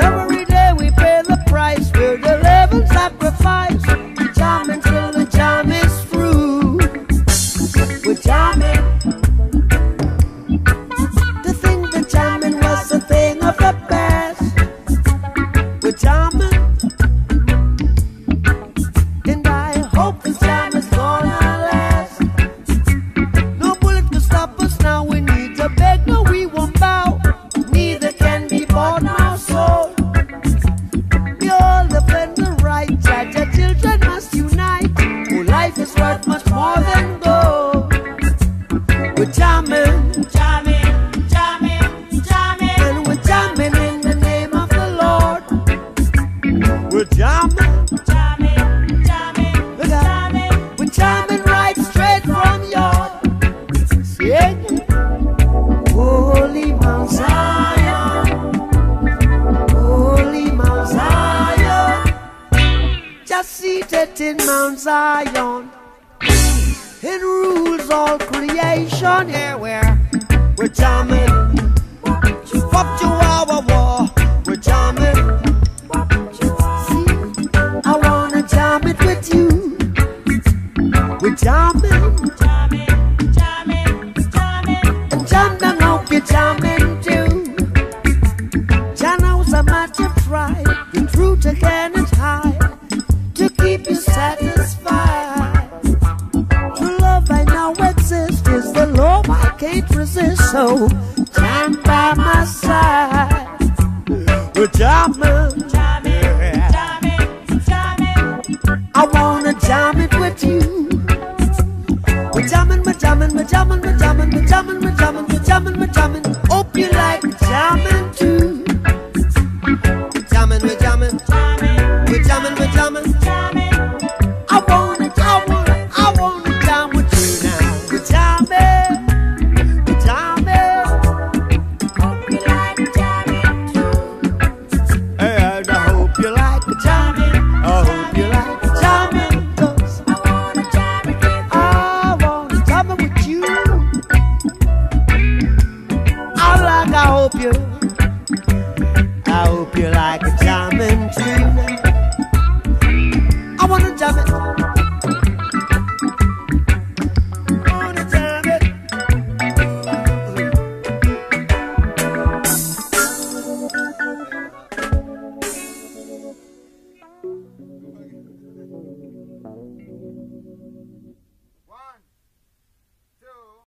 Cause every we're jamming, right straight from your Savior. Holy Mount Zion, Holy Mount Zion, just seated in Mount Zion. We're jamming. And jam down, hope you're jamming too. Jah knows how much you try. The truth you cannot hide to keep you satisfied. True love I know exists is the love I can't resist. So stand by my side. We're jamming. Jamming, jamming, jamming. I wanna jam it with you. Jamming, we're jamming, we're jamming, we're jamming, we're jamming, we're jamming. Hope you like